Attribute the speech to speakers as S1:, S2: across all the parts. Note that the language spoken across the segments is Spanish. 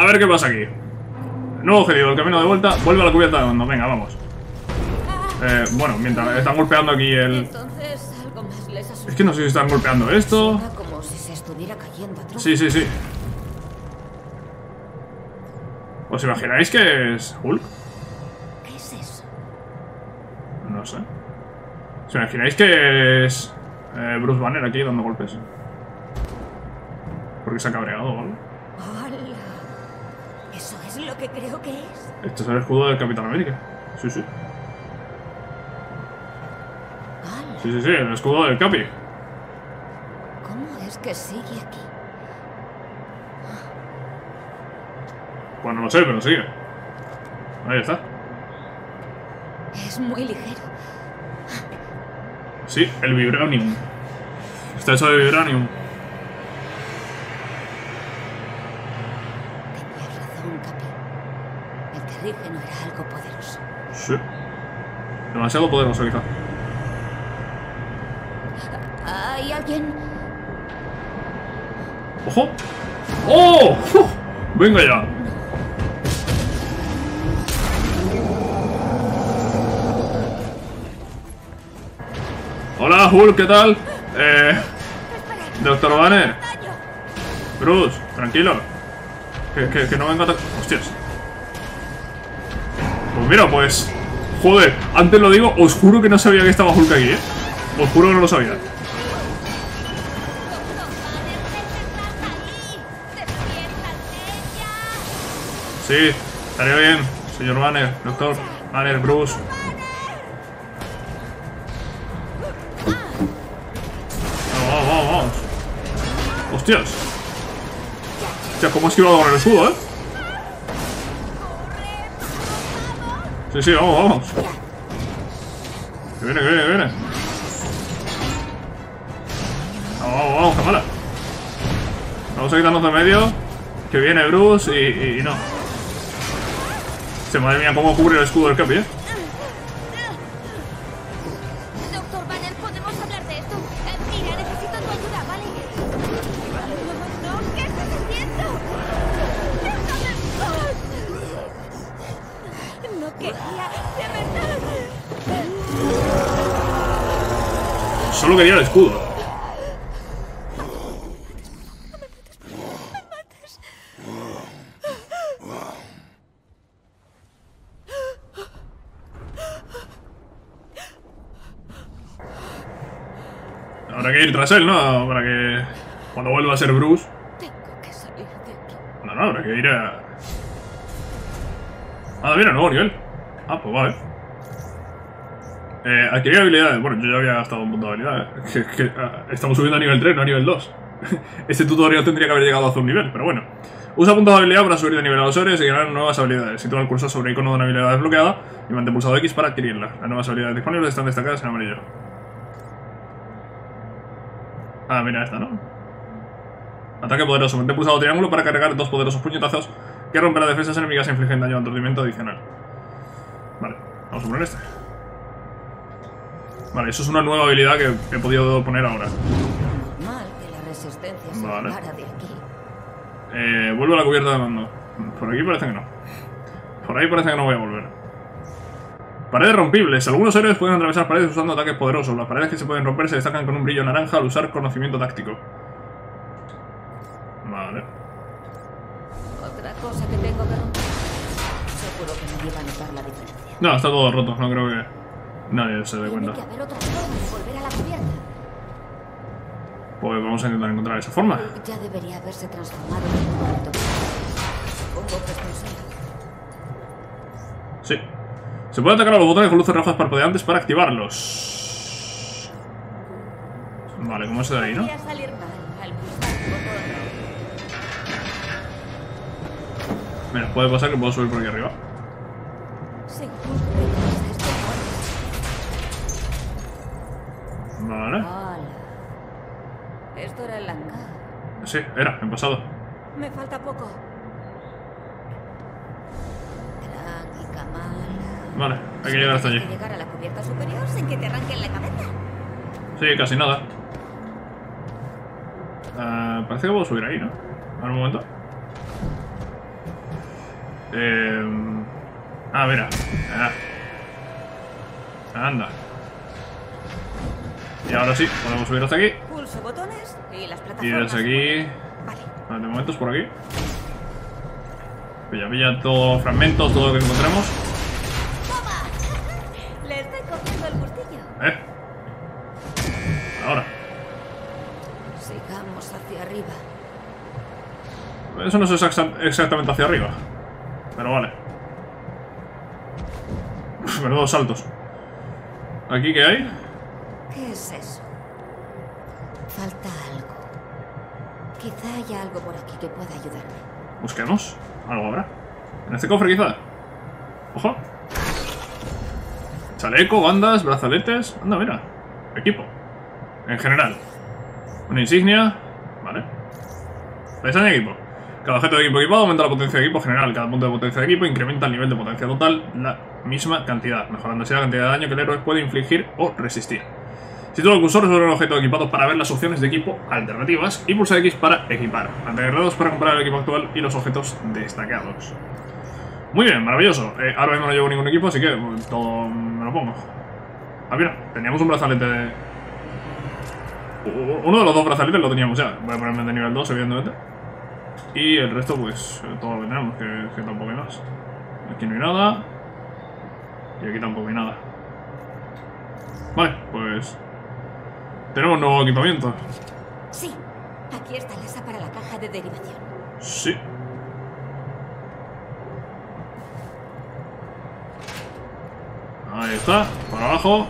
S1: A ver qué pasa aquí. Nuevo objetivo, el camino de vuelta. Vuelve a la cubierta de mando. Venga, vamos. Eh, bueno, mientras están golpeando aquí el... Es que no sé si están golpeando esto. Sí, sí, sí. ¿Os imagináis que es Hulk?
S2: ¿Qué es eso?
S1: No sé. ¿Os imagináis que es eh, Bruce Banner aquí dando golpes? Porque se ha cabreado o algo.
S2: ¡Hala! ¿Eso es lo que creo que es?
S1: Este es el escudo del Capitán América. Sí, sí. Sí, sí, sí, el escudo del Capi.
S2: ¿Cómo es que sigue aquí?
S1: Pues no lo sé, pero sigue. Ahí está.
S2: Es muy ligero.
S1: Sí, el Vibranium. Está hecho de Vibranium.
S2: Tenías razón, Capi. El terrígeno era algo poderoso.
S1: Sí. Demasiado poderoso, quizá.
S2: ¿Hay alguien?
S1: ¡Ojo! ¡Oh! ¡Uf! ¡Venga ya! Hola, Hulk, ¿qué tal? Eh... Doctor Banner. Bruce, tranquilo. Que, que, que no venga. Hostias. Mira, pues... Joder, antes lo digo, os juro que no sabía que estaba Hulk aquí, ¿eh? Os juro que no lo sabía. Sí, estaría bien, señor Banner, doctor Banner, Bruce. Vamos, vamos, vamos. Hostias. Hostia, cómo ha esquivado con el escudo, ¿eh? Sí, sí, vamos, vamos. Que viene, que viene, que viene. Vamos, vamos, vamos, que mala. Vamos a quitarnos de medio. Que viene Bruce y, y- y no. Hostia, madre mía, cómo cubre el escudo del Capi, ¿eh? Tras él, ¿no? Para que cuando vuelva a ser Bruce.
S2: Tengo que salir de aquí.
S1: No, no, habrá que ir a... Ah, mira, nuevo nivel. Ah, pues vale. Eh, adquirir habilidades. Bueno, yo ya había gastado un punto de habilidades. Que, que, ah, estamos subiendo a nivel 3, no a nivel 2. este tutorial tendría que haber llegado a hacer un nivel, pero bueno. Usa puntos de habilidad para subir de nivel a los héroes y ganar nuevas habilidades. Sitúa el cursor sobre el icono de una habilidad desbloqueada y mantén pulsado X para adquirirla. Las nuevas habilidades disponibles están destacadas en amarillo. Ah, mira esta, ¿no? Ataque poderoso. Mantén pulsado triángulo para cargar dos poderosos puñetazos que rompen las defensas enemigas e infligen daño de aturdimiento adicional. Vale, vamos a poner este. Vale, eso es una nueva habilidad que he podido poner ahora.
S2: Mal que la resistencia se
S1: Vale.
S2: separa de aquí.
S1: Eh, vuelvo a la cubierta de mando. Por aquí parece que no. Por ahí parece que no voy a volver. Paredes rompibles. Algunos héroes pueden atravesar paredes usando ataques poderosos. Las paredes que se pueden romper se destacan con un brillo naranja al usar conocimiento táctico. Vale.
S2: Otra cosa que tengo que romper. Seguro que nadie va a notar la diferencia.
S1: No, está todo roto. No creo que nadie se dé cuenta. Pues vamos a intentar encontrar esa forma.
S2: Ya debería haberse transformado en un.
S1: Sí. Se puede atacar a los botones con luces rojas parpadeantes para activarlos. Vale, como ese de ahí, ¿no? Mira, puede pasar que puedo subir por aquí arriba. Vale.
S2: Esto era el hangar.
S1: Sí, era, en pasado.
S2: Me falta poco.
S1: Vale, hay que llegar hasta allí.
S3: Tienes que llegar a la cubierta superior sin que te arranquen la cabeza.
S1: Sí, casi nada. Ah, parece que puedo subir ahí, ¿no? A ver un momento. Eh... Ah, mira. Ah. Anda. Y ahora sí, podemos subir hasta aquí.
S2: Pulso botones y las plataformas.
S1: Y desde aquí...
S2: Vale.
S1: Vale, de momento es por aquí. Pilla, pilla todo, fragmentos, todo lo que encontremos. Eh. Ahora.
S2: Sigamos hacia arriba.
S1: Eso no es exacta- exactamente hacia arriba. Pero vale. Menudos saltos. ¿Aquí qué hay?
S2: ¿Qué es eso? Falta algo. Quizá haya algo por aquí que pueda ayudarme.
S1: Busquemos. Algo habrá. En este cofre quizá. Ojo. Chaleco, bandas, brazaletes. Anda, mira. Equipo. En general. Una insignia. Vale. Pestaña equipo. Cada objeto de equipo equipado aumenta la potencia de equipo general. Cada punto de potencia de equipo incrementa el nivel de potencia total la misma cantidad, mejorando así la cantidad de daño que el héroe puede infligir o resistir. Sitúa el cursor sobre un objeto equipado para ver las opciones de equipo alternativas y pulsa X para equipar. R2 para comprar el equipo actual y los objetos destacados. Muy bien, maravilloso. Eh, ahora mismo no llevo ningún equipo, así que todo me lo pongo. Ah, mira, teníamos un brazalete de... Uno de los dos brazaletes lo teníamos ya. Voy a ponerme de nivel 2, evidentemente. Y el resto, pues, eh, todo lo que tenemos, que, que tampoco hay más. Aquí no hay nada. Y aquí tampoco hay nada. Vale, pues... Tenemos nuevo equipamiento.
S2: Sí. Aquí está la asa para la caja de derivación.
S1: Sí. Ahí está, para abajo.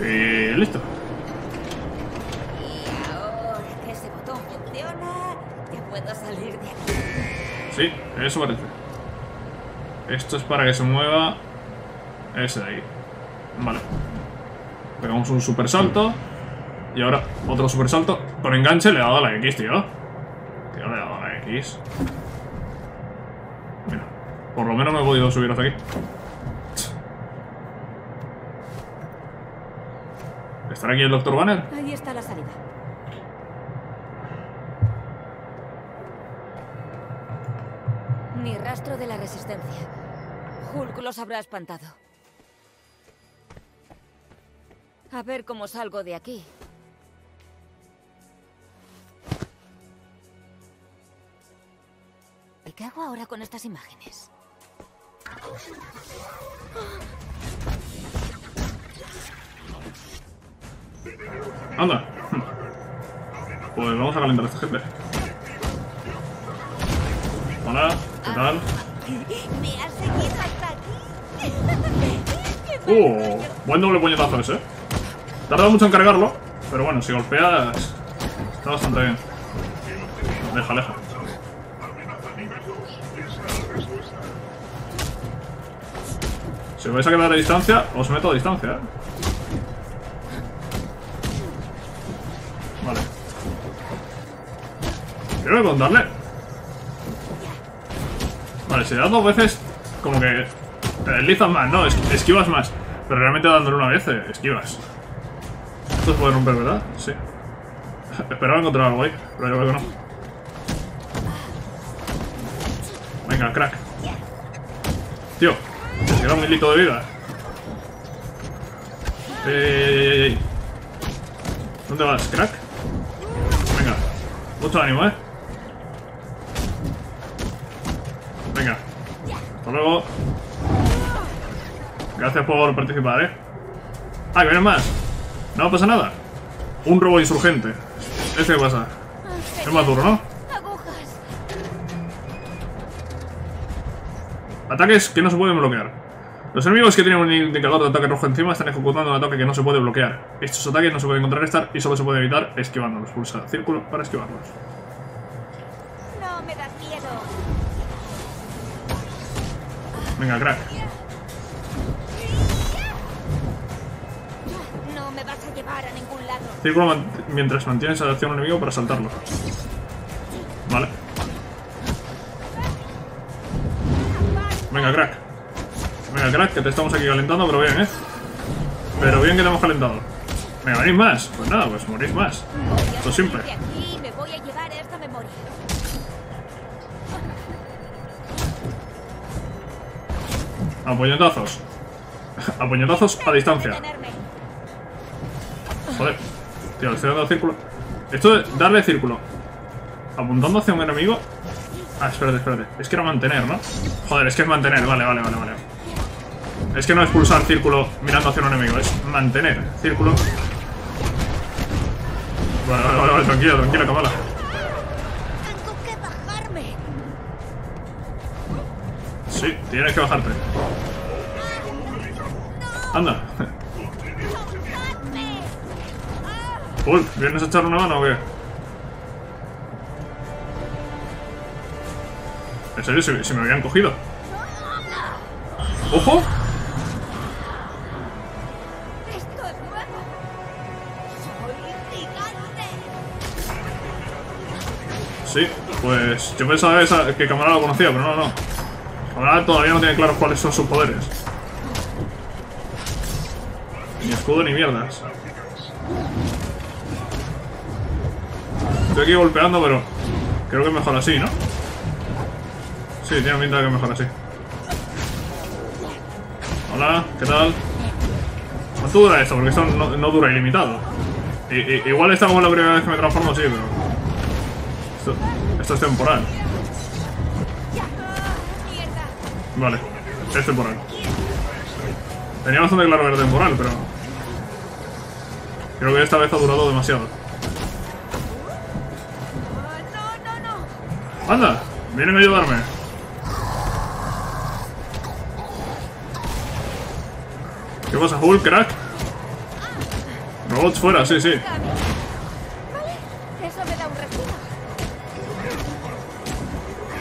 S1: Y listo. Sí, eso parece. Esto es para que se mueva ese de ahí. Vale. Pegamos un super salto. Y ahora otro super salto. Con enganche le he dado la X, tío. Tío, le he dado la X. Mira. Por lo menos me he podido subir hasta aquí. ¿Estará aquí el Dr. Banner?
S2: Ahí está la salida. Ni rastro de la resistencia. Hulk los habrá espantado. A ver cómo salgo de aquí. ¿Y qué hago ahora con estas imágenes?
S1: Anda. Pues vamos a calentar a esta gente. Hola, ¿qué tal?
S3: ¿Me has seguido hasta aquí? ¡Qué
S1: Uh, buen doble puñetazo ese. Tarda mucho en cargarlo, pero bueno, si golpeas está bastante bien. Deja, deja. Si os vais a quedar a distancia, os meto a distancia, ¿eh? Creo que con darle. Vale, si le das dos veces, como que te deslizas más, no, es- esquivas más. Pero realmente dándole una vez, eh, esquivas. Esto se puede romper, ¿verdad? Sí. Esperaba encontrar algo ahí, pero yo creo que no. Venga, crack. Tío, te queda un hilito de vida. Ey, ey, ey, ey. ¿Dónde vas, crack? Venga, mucho ánimo, ¿eh? Venga, hasta luego. Gracias por participar, ¿eh? Ah, que vienen más. No pasa nada. Un robo insurgente. ¿Este pasa? Es más duro, ¿no? Ataques que no se pueden bloquear. Los enemigos que tienen un indicador de ataque rojo encima están ejecutando un ataque que no se puede bloquear. Estos ataques no se pueden contrarrestar y solo se puede evitar esquivándolos. Pulsa círculo para esquivarlos. Venga, crack.
S3: No me vas a llevar a ningún lado.
S1: Círculo mientras mantienes a la acción enemigo para saltarlo. Vale. Venga, crack. Venga, crack, que te estamos aquí calentando, pero bien, ¿eh? Pero bien que te hemos calentado. Venga, ¿venís más? Pues nada, pues morís más.
S3: A
S1: Esto siempre.
S3: A
S1: puñetazos. A puñetazos a distancia. Joder. Tío, estoy dando círculo. Esto de darle círculo. Apuntando hacia un enemigo. Ah, espérate, espérate. Es que era mantener, ¿no? Joder, es que es mantener. Vale, vale, vale, vale. Es que no es pulsar círculo mirando hacia un enemigo, es mantener círculo. Vale, vale, vale, vale, tranquila, tranquila, Kamala. Sí, tienes que bajarte. Anda. Uy, ¿vienes a echar una mano o qué? ¿En serio? ¿Se, me habían cogido? ¡Ojo! Sí, pues yo pensaba que Kamala lo conocía, pero no, no. Kamala todavía no tiene claro cuáles son sus poderes. Ni escudo ni mierdas. Estoy aquí golpeando, pero creo que es mejor así, ¿no? Sí, tiene pinta de que es mejor así. Hola, ¿qué tal? ¿Cuánto dura esto? Porque esto no, dura ilimitado. I- i- igual esta como la primera vez que me transformo, sí, pero... Esto es temporal. Vale, es temporal. Tenía bastante claro que era temporal, pero... Creo que esta vez ha durado demasiado. ¡Anda! ¡Vienen a ayudarme! ¿Qué pasa, Hulk, crack? Robots fuera, sí, sí.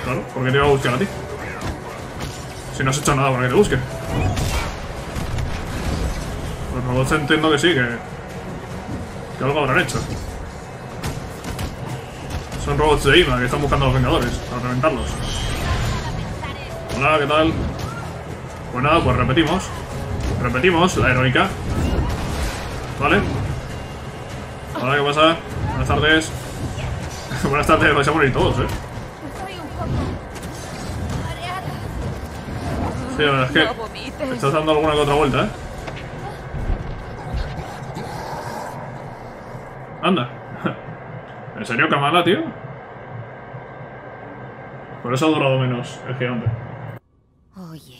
S1: Claro, ¿por qué te iba a buscar a ti? Si no has hecho nada para que te busque. Los robots entiendo que sí, que... Que algo habrán hecho. Son robots de IMA que están buscando a los Vengadores para reventarlos. Hola, ¿qué tal? Pues nada, pues repetimos. Repetimos la heroica. ¿Vale? Hola, ¿qué pasa? Buenas tardes. Buenas tardes, vais a morir todos, ¿eh? Sí, la verdad es que
S3: No vomites.
S1: estás dando alguna que otra vuelta, ¿eh? Anda. ¿En serio, Kamala, tío? Por eso ha durado menos el gigante.
S2: Oye,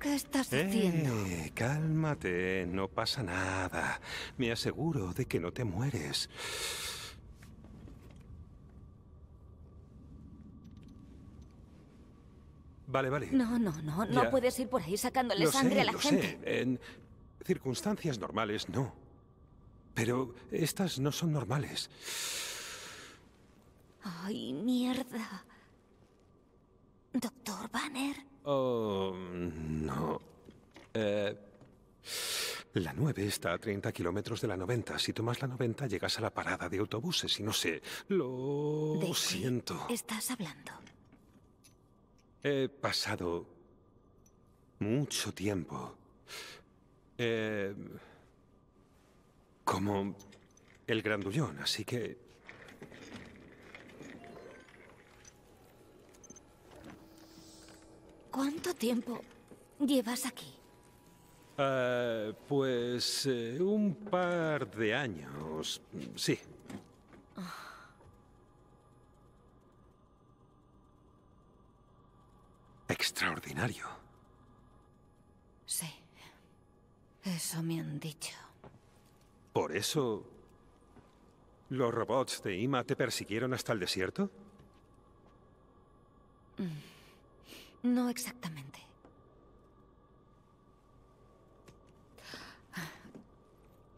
S2: ¿qué estás haciendo?
S4: Eh, cálmate, no pasa nada. Me aseguro de que no te mueres. Vale, vale.
S2: No, no, no, no puedes ir por ahí sacándole
S4: Lo
S2: sangre
S4: sé,
S2: a la
S4: lo
S2: gente.
S4: sé. En circunstancias normales, no. Pero estas no son normales.
S2: Ay, mierda. Doctor Banner.
S4: Oh, no. Eh, la 9 está a 30 kilómetros de la 90. Si tomas la 90 llegas a la parada de autobuses y no sé. Lo
S2: ¿De qué
S4: siento.
S2: estás hablando?
S4: He pasado mucho tiempo. eh, como el grandullón, así que...
S2: ¿Cuánto tiempo llevas aquí?
S4: eh, pues eh, un par de años. Sí. Extraordinario.
S2: Sí. Eso me han dicho.
S4: ¿Por eso los robots de IMA te persiguieron hasta el desierto?
S2: No exactamente.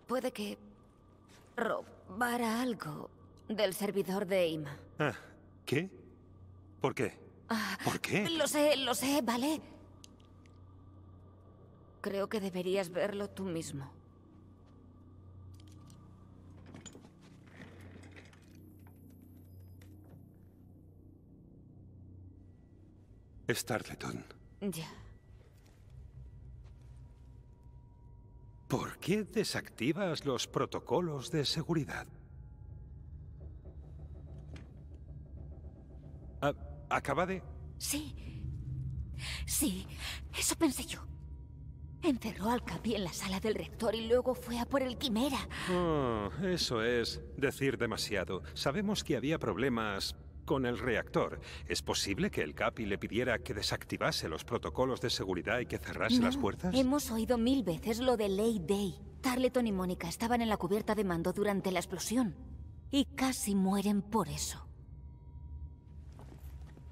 S2: Puede que robara algo del servidor de IMA.
S4: Ah, ¿qué? ¿Por qué? ¿Por qué?
S2: Lo sé, lo sé, ¿vale? Creo que deberías verlo tú mismo.
S4: Starleton,
S2: Ya.
S4: ¿por qué desactivas los protocolos de seguridad? Ah, acaba de...
S2: Sí. Sí, eso pensé yo. Encerró al Capi en la sala del rector y luego fue a por el Quimera.
S4: Oh, eso es decir demasiado. Sabemos que había problemas con el reactor. ¿Es posible que el Capi le pidiera que desactivase los protocolos de seguridad y que cerrase las puertas?
S2: Hemos oído mil veces lo de Ley Day. Tarleton y Mónica estaban en la cubierta de mando durante la explosión. Y casi mueren por eso.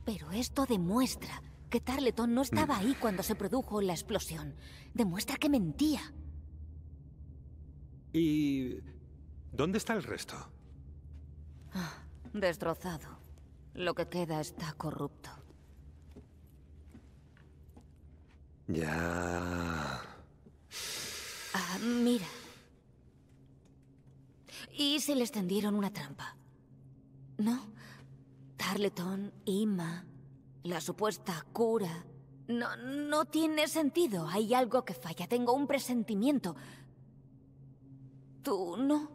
S2: Pero esto demuestra que Tarleton no estaba ahí cuando se produjo la explosión. Demuestra que mentía.
S4: ¿Y dónde está el resto?
S2: Destrozado. Lo que queda está corrupto.
S4: Ya.
S2: Ah, mira. ¿Y si les tendieron una trampa? ¿No? Tarleton, Ima, la supuesta cura. No, no tiene sentido. Hay algo que falla. Tengo un presentimiento. ¿Tú no?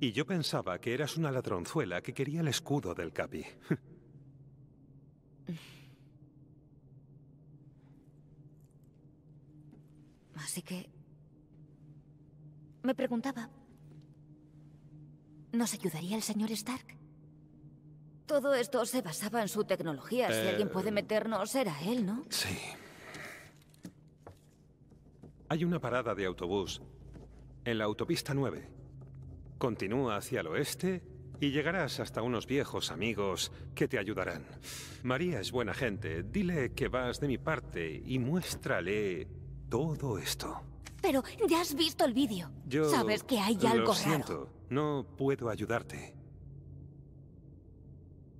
S4: Y yo pensaba que eras una ladronzuela que quería el escudo del Capi.
S2: Así que... Me preguntaba... ¿Nos ayudaría el señor Stark? Todo esto se basaba en su tecnología. Si
S4: Eh,
S2: alguien puede meternos, era él, ¿no?
S4: Sí. Hay una parada de autobús en la autopista 9. Continúa hacia el oeste y llegarás hasta unos viejos amigos que te ayudarán. María es buena gente. Dile que vas de mi parte y muéstrale todo esto.
S2: Pero ya has visto el vídeo.
S4: Yo
S2: Sabes que hay
S4: lo
S2: algo
S4: siento,
S2: raro.
S4: No puedo ayudarte.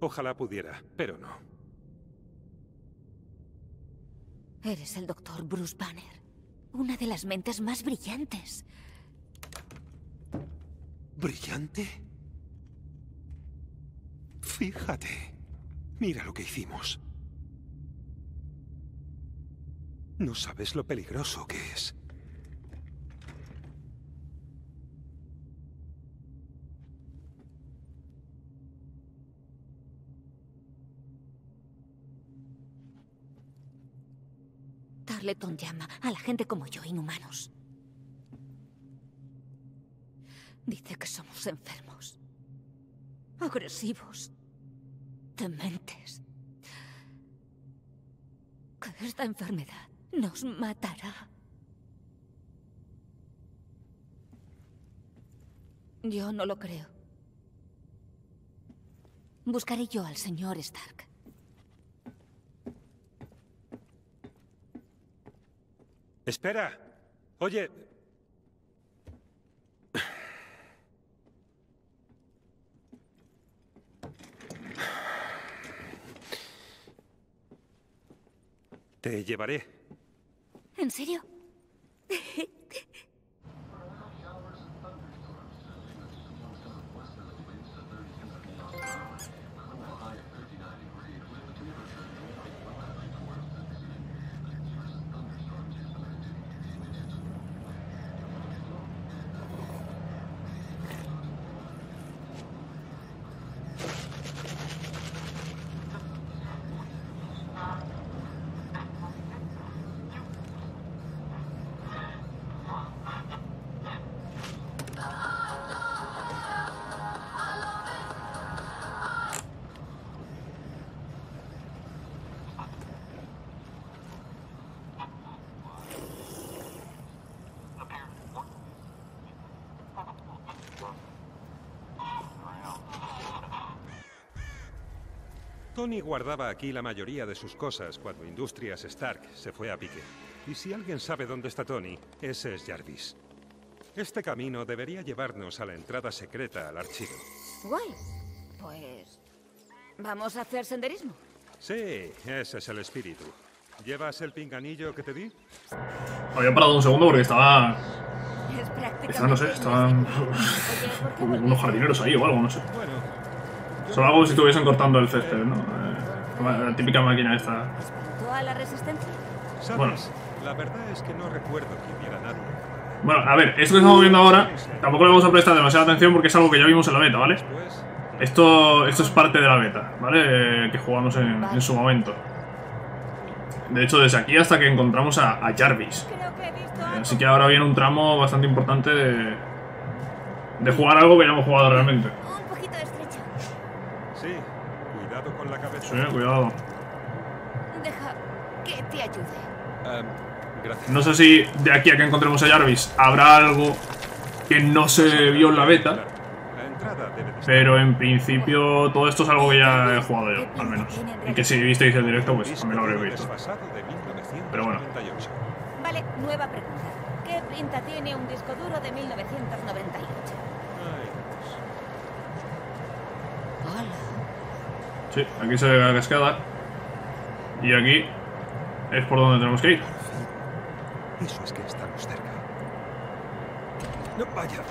S4: Ojalá pudiera, pero no.
S2: Eres el doctor Bruce Banner. Una de las mentes más brillantes.
S4: ¿Brillante? Fíjate. Mira lo que hicimos. No sabes lo peligroso que es.
S2: Tarleton llama a la gente como yo inhumanos. Dice que somos enfermos. Agresivos. Dementes. Que esta enfermedad nos matará. Yo no lo creo. Buscaré yo al señor Stark.
S4: Espera. Oye. Te llevaré.
S2: ¿En serio?
S4: Tony guardaba aquí la mayoría de sus cosas cuando Industrias Stark se fue a pique. Y si alguien sabe dónde está Tony, ese es Jarvis. Este camino debería llevarnos a la entrada secreta al archivo.
S2: Guay. Pues... ¿Vamos a hacer senderismo?
S4: Sí, ese es el espíritu. ¿Llevas el pinganillo que te di?
S1: Había parado un segundo porque estaba.
S2: Es prácticamente...
S1: Estaba, no sé, estaban.
S2: Oye, ¿por qué
S1: unos jardineros ahí o algo, no sé. Son algo como si estuviesen cortando el césped, ¿no? Eh, la típica máquina esta.
S2: ¿Espantó a la resistencia?
S1: Bueno.
S4: La verdad es que no recuerdo que hubiera nadie.
S1: Bueno, a ver, esto que estamos viendo ahora tampoco le vamos a prestar demasiada atención porque es algo que ya vimos en la beta, ¿vale? Esto, esto es parte de la beta, ¿vale? Eh, que jugamos en, en su momento. De hecho, desde aquí hasta que encontramos a, a Jarvis.
S3: Algo.
S1: Así que ahora viene un tramo bastante importante de, de jugar algo que ya hemos jugado realmente.
S3: Un poquito estrecho.
S4: Sí, cuidado con la cabeza.
S1: Sí, cuidado.
S3: Deja que te ayude.
S4: Em, gracias.
S1: No sé si de aquí a que encontremos a Jarvis habrá algo que no se vio en la beta, pero en principio todo esto es algo que ya he jugado yo, al menos. Y que si visteis el directo, pues también lo habréis visto.
S4: desfasado de 1998.
S1: Pero bueno.
S3: Vale, nueva pregunta. ¿Qué pinta tiene un disco duro de 1998?
S4: Ay,
S2: Hola.
S1: Sí, aquí se ve la cascada. Y aquí es por donde tenemos que ir.
S4: Eso es que estamos cerca. No, vaya.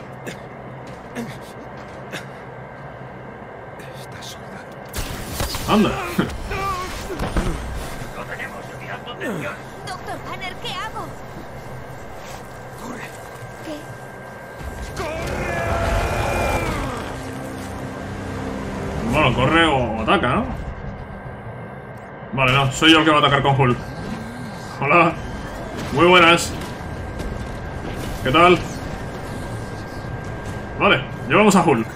S4: Está soldado.
S1: ¡Anda!
S3: Doctor Banner, ¿qué hago?
S4: Corre.
S3: ¿Qué?
S1: Bueno, corre o ataca, ¿no? Vale, no, soy yo el que va a atacar con Hulk. Hola. Muy buenas. ¿Qué tal? Vale, llevamos a Hulk.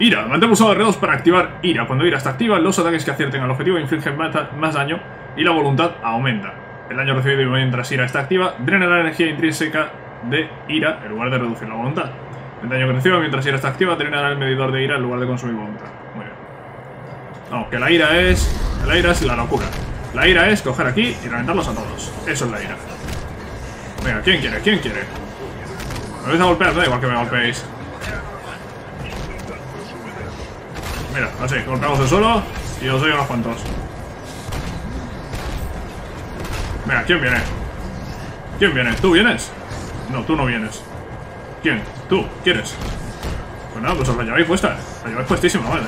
S1: Ira, mantén pulsado R2 para activar Ira. Cuando Ira está activa, los ataques que acierten al objetivo infligen más daño y la voluntad aumenta. El daño recibido mientras Ira está activa drena la energía intrínseca de Ira en lugar de reducir la voluntad. El daño que recibe mientras Ira está activa drenará el medidor de Ira en lugar de consumir voluntad. Muy bien. Vamos, que la ira es... La ira es la locura. La ira es coger aquí y reventarlos a todos. Eso es la ira. Venga, ¿quién quiere? ¿Quién quiere? Me vais a golpear, da igual que me golpeéis. Mira, así, golpeamos el suelo y os doy unos cuantos. Venga, ¿quién viene? ¿Quién viene? ¿Tú vienes? No, tú no vienes. ¿Quién? ¿Tú? ¿Quieres? Pues nada, pues os la lleváis puesta. La lleváis puestísima, vale.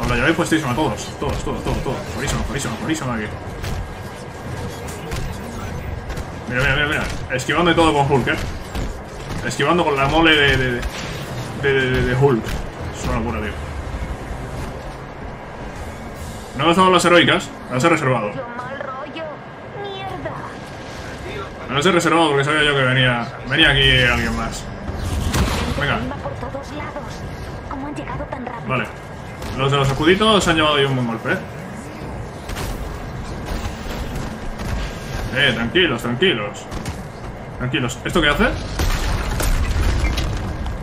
S1: Os la lleváis puestísima todos. Todos, todos, todos, todos. Buenísimo, buenísimo, buenísimo aquí. Mira, mira, mira, mira. Esquivando todo con Hulk, eh. Esquivando con la mole de. de. de, de, de- de Hulk. Es una locura, tío. No he gastado las heroicas, las he reservado. Me las he reservado porque sabía yo que venía. venía aquí alguien más. Venga. Vale. Los de los escuditos se han llevado ahí un buen golpe, ¿eh? Eh, tranquilos, tranquilos. Tranquilos. ¿Esto qué hace?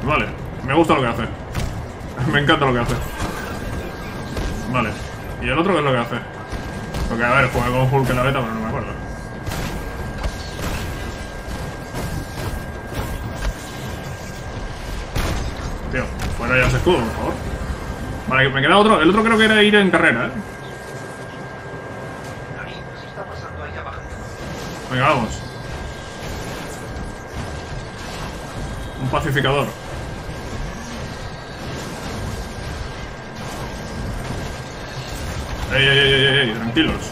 S1: Vale. Me gusta lo que hace. Me encanta lo que hace. Vale. ¿Y el otro qué es lo que hace? Porque, a ver, juega con Hulk en la beta, pero no me acuerdo. Tío, fuera ya ese escudo, por favor. Vale, me queda otro. El otro creo que era ir en carrera, ¿eh? Venga, vamos. Un pacificador. Ey, ey, ey, ey, ey, tranquilos.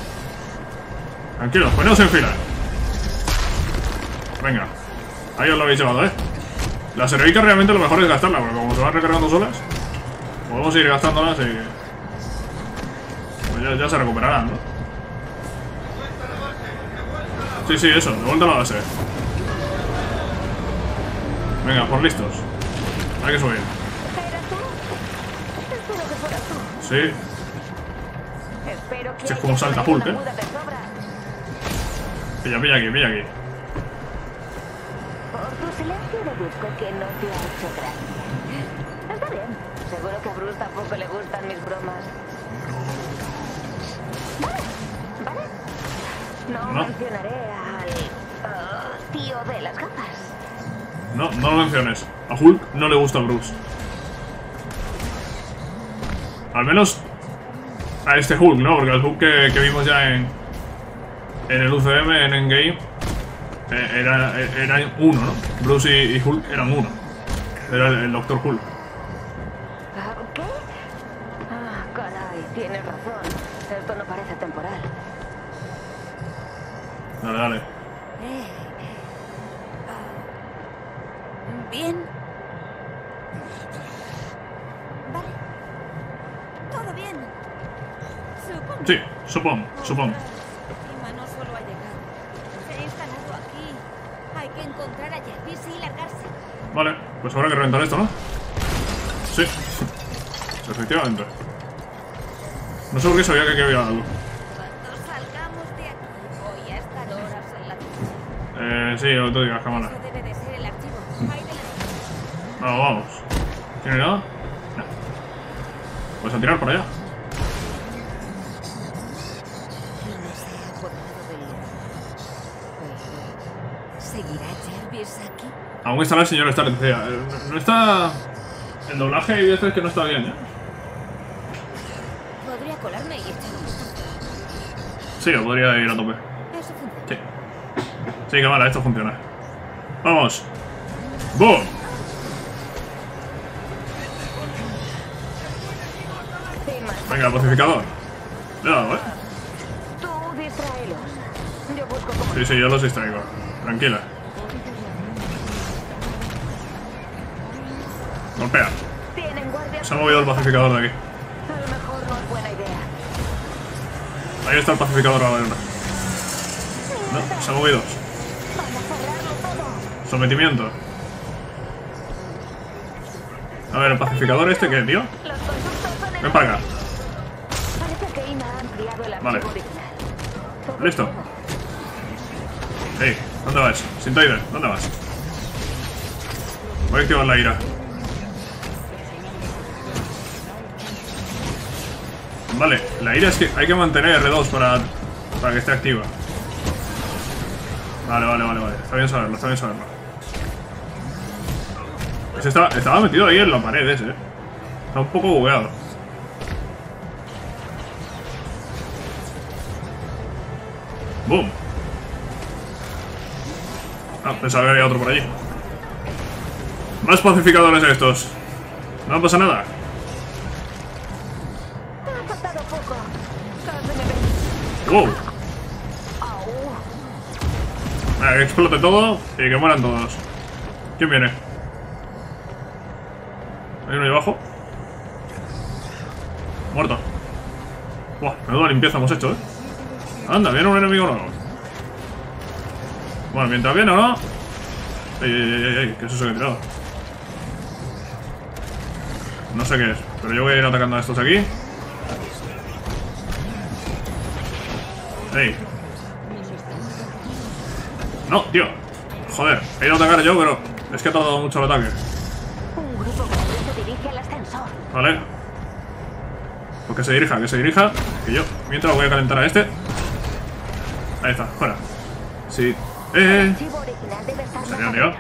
S1: Tranquilos, poneos en fila. Venga. Ahí os lo habéis llevado, ¿eh? Las heroicas realmente lo mejor es gastarlas, porque como se van recargando solas, podemos ir gastándolas y... Pues ya, ya se recuperarán, ¿no? Sí, sí, eso, de vuelta a la base. Venga, por listos. Hay que subir. Sí, Sí, es
S3: hayas
S1: como salta Hulk, ¿eh? pilla, pilla aquí, pilla aquí.
S3: Por tu silencio deduzco que no te ha hecho gracia. Seguro que a Bruce tampoco le gustan mis bromas. Vale, vale. No,
S1: No.
S3: mencionaré al ah, tío de las gafas.
S1: No, no lo menciones. A Hulk no le gusta Bruce. Al menos a este Hulk, ¿no? Porque el Hulk que, que vimos ya en, en el UCM, en Endgame, eh, era, era uno, ¿no? Bruce y, y Hulk eran uno. Era el, el Doctor Hulk.
S3: Ah, ¿Qué? Ah, caray, tienes razón. Esto no parece temporal.
S1: Dale, dale.
S2: Eh. Ah. Bien. Vale.
S1: Sí, supongo, supongo.
S2: Ima no solo ha llegado. Se ha instalado aquí. Hay que encontrar a Jervis y largarse.
S1: Vale, pues habrá que reventar esto, ¿no? Sí. Efectivamente. Por qué sabía que había algo.
S2: La.
S1: Eh, sí, que tú digas, cámara. Vamos, vamos. ¿Tiene nada? No. Pues a tirar por allá. Aún está el señor Stark, eh, no está... El doblaje hay veces que no está bien, ¿eh?
S2: Colarme y echar.
S1: Sí, yo podría ir a tope.
S2: Eso funciona.
S1: Sí. Sí, que vale, esto funciona. Vamos. ¡Boom! Venga, pacificador. Dado, ¿eh?
S3: tú distráelos. Yo busco cómo...
S1: Sí, sí, yo los distraigo. Tranquila. Golpea. Se ha movido el pacificador de aquí. Ahí está el pacificador ahora. No, se ha movido. Sometimiento. A ver, el pacificador este, ¿qué, tío? Ven para acá.
S3: Que
S1: Vale. Listo.
S3: todo.
S1: Ey, ¿dónde vas? Sintoide, ¿dónde vas? Voy a activar la ira. Vale, la ira es que hay que mantener R2 para, para que esté activa. Vale, vale, vale, vale. Está bien saberlo, está bien saberlo. Pues estaba, estaba metido ahí en la pared ese, eh. Está un poco bugueado. Boom. Ah, pensaba que había otro por allí. Más pacificadores estos. No pasa nada. Wow. Que explote todo y que mueran todos. ¿Quién viene? ¿Hay uno ahí abajo? Muerto. Buah, menuda limpieza hemos hecho, ¿eh? Anda, viene un enemigo nuevo. Bueno, mientras viene o no... Ey, ey, ey, ey, ¿qué es eso que he tirado? No sé qué es, pero yo voy a ir atacando a estos aquí. No, tío. Joder, he ido a atacar yo, pero es que ha tardado mucho el ataque. Vale. Pues que se dirija, que se dirija. Que yo, mientras voy a calentar a este. Ahí está, fuera. Sí. Eh, eh. tío?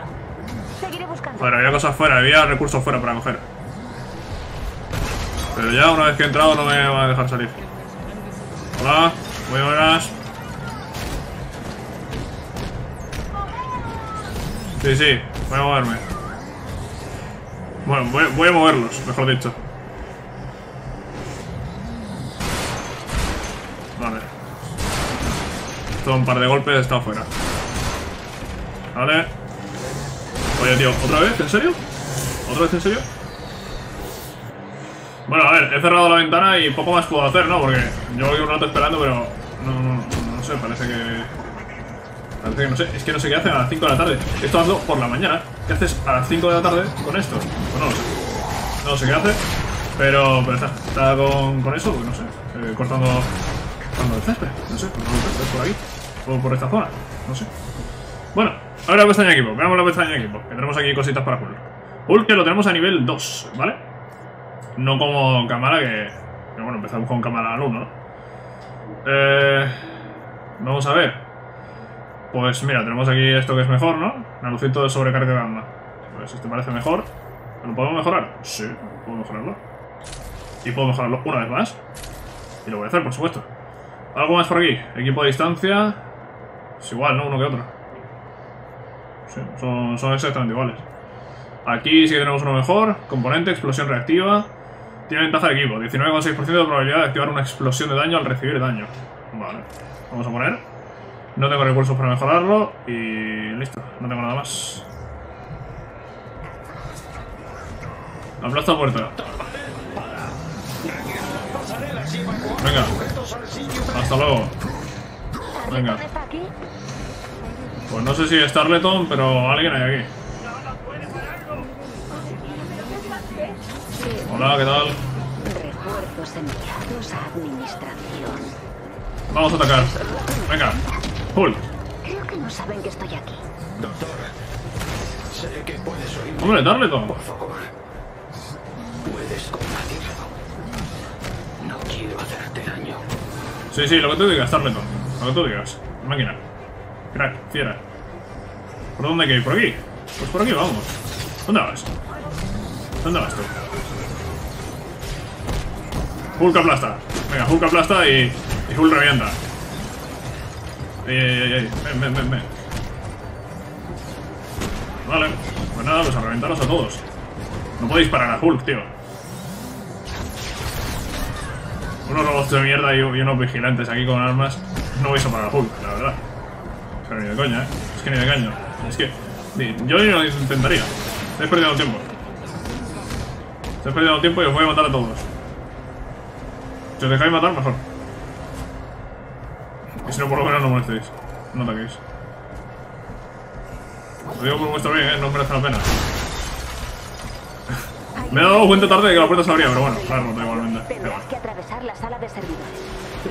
S3: buscando.
S1: Joder, había cosas fuera, había recursos fuera para coger. Pero ya una vez que he entrado no me van a dejar salir. Hola, muy buenas. Sí, sí, voy a moverme. Bueno, voy, voy a moverlos, mejor dicho. Vale. Esto un par de golpes está fuera. Vale. Oye, tío, ¿otra vez? ¿En serio? ¿Otra vez en serio? Bueno, a ver, he cerrado la ventana y poco más puedo hacer, ¿no? Porque yo voy un rato esperando, pero no, no, no, no sé, parece que... Parece que no sé, es que no sé qué hacen a las 5 de la tarde. Esto hazlo por la mañana. ¿Qué haces a las 5 de la tarde con esto? Pues no lo sé. No sé qué hace, pero, pero está, está con, con eso, pues no sé, eh, cortando, cortando el césped, no sé, cortando el césped por aquí, o por esta zona, no sé. Bueno, ahora la pestaña de equipo, veamos la pestaña de equipo, que tenemos aquí cositas para Hulk. Hulk que lo tenemos a nivel 2, ¿vale? No como cámara que, que bueno, empezamos con cámara al 1, ¿no? Eh, vamos a ver. Pues mira, tenemos aquí esto que es mejor, ¿no? Nanucito de sobrecarga gamma. Pues este parece mejor. ¿Lo podemos mejorar? Sí, puedo mejorarlo. Y puedo mejorarlo una vez más. Y lo voy a hacer, por supuesto. Algo más por aquí. Equipo de distancia. Es igual, ¿no? Uno que otro. Sí, son, son exactamente iguales. Aquí sí que tenemos uno mejor. Componente, explosión reactiva. Tiene ventaja de equipo. 19,6% de probabilidad de activar una explosión de daño al recibir daño. Vale. Vamos a poner. No tengo recursos para mejorarlo. Y listo. No tengo nada más. Aplaza puerta. Venga. Hasta luego. Venga. Pues no sé si es Tarleton, pero alguien hay aquí. Hola, ¿qué tal?
S3: Recuerdos enviados a administración.
S1: Vamos a atacar. Venga. Hulk.
S3: Creo que no saben que estoy aquí.
S5: Doctor, sé que puedes oírme.
S1: Hombre, Tarleton.
S5: Por favor, puedes combatirlo. No quiero hacerte daño.
S1: Sí, sí, lo que tú digas, Tarleton. Lo que tú digas. Máquina. Crack, fiera. ¿Por dónde hay que ir? ¿Por aquí? Pues por aquí vamos. ¿Dónde vas? ¿Dónde vas tú? Hulk aplasta. Venga, Hulk aplasta y, y Hulk revienta. Ey, ey, ey, ey. Ven, ven, ven, ven. Vale. Pues nada, pues a a todos. No podéis parar a Hulk, tío. Unos robots de mierda y, unos vigilantes aquí con armas. No vais a parar a Hulk, la verdad. Pero ni de coña, ¿eh? Es que ni de caño. Es que... yo ni lo intentaría. Estáis perdiendo tiempo. Estáis perdiendo tiempo y os voy a matar a todos. Si os dejáis matar, mejor. Y si no, por lo menos no molestéis. No ataquéis. Lo digo por vuestro bien, ¿eh? No merece la pena. Me he dado cuenta tarde de que la puerta se abría, pero bueno, la he roto igualmente. Da igual.
S3: Tendrás que atravesar la sala de servidores.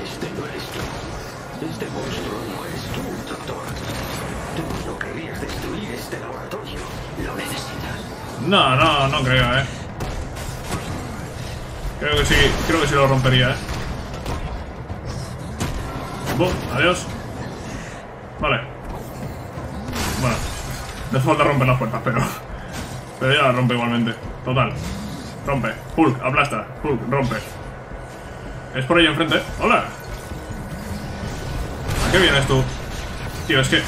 S5: Este no eres tú. Este monstruo no eres tú, doctor. Tú no querías destruir este laboratorio. Lo necesitas.
S1: No, no, no creo, eh. Creo que sí, creo que sí lo rompería, eh. Boom, adiós. Vale. Bueno, no hace falta romper las puertas, pero. Pero ya las rompe igualmente. Total. Rompe. Hulk, aplasta. Hulk, rompe. Es por ahí enfrente. ¡Hola! ¿A qué vienes tú? Tío, es que.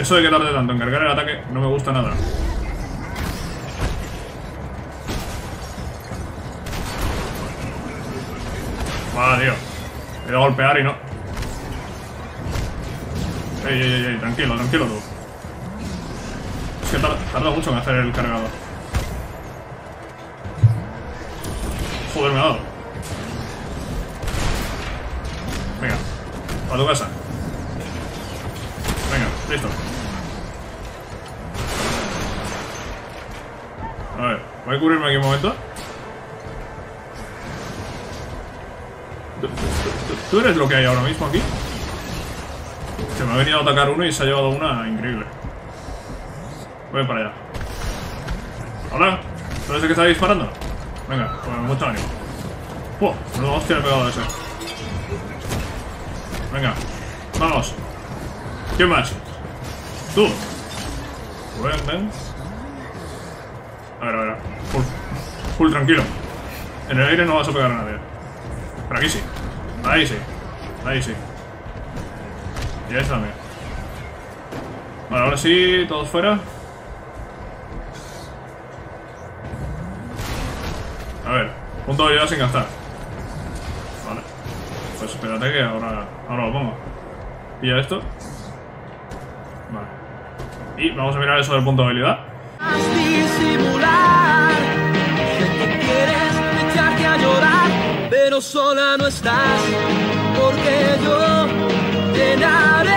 S1: Eso de que tarde tanto en cargar el ataque no me gusta nada. Vale, tío. Voy a golpear y no. Ey, ey, ey, ey, tranquilo, tranquilo tú. Es que tar- tarda mucho en hacer el cargador. Joder, me ha dado. Venga, a tu casa. Venga, listo. A ver, voy a cubrirme aquí un momento. Tú- eres lo que hay ahora mismo aquí? Se me ha venido a atacar uno y se ha llevado una increíble. Voy para allá. ¿Hola? ¿Tú eres el que está disparando? Venga, pues mucho ánimo. ¡Puh! No hostia le he pegado a ese. Venga, vamos. ¿Quién más? Tú. Ven, ven. A ver, a ver. Full, full tranquilo. En el aire no vas a pegar a nadie. Pero aquí sí. Ahí sí. Ahí sí. Y ahí también. Vale, ahora sí, todos fuera. A ver, punto de habilidad sin gastar. Vale. Pues espérate que ahora, ahora lo pongo. ¿Y ya esto? Vale. Y vamos a mirar eso del punto de habilidad.
S6: Pero sola no estás, porque yo te enamoré.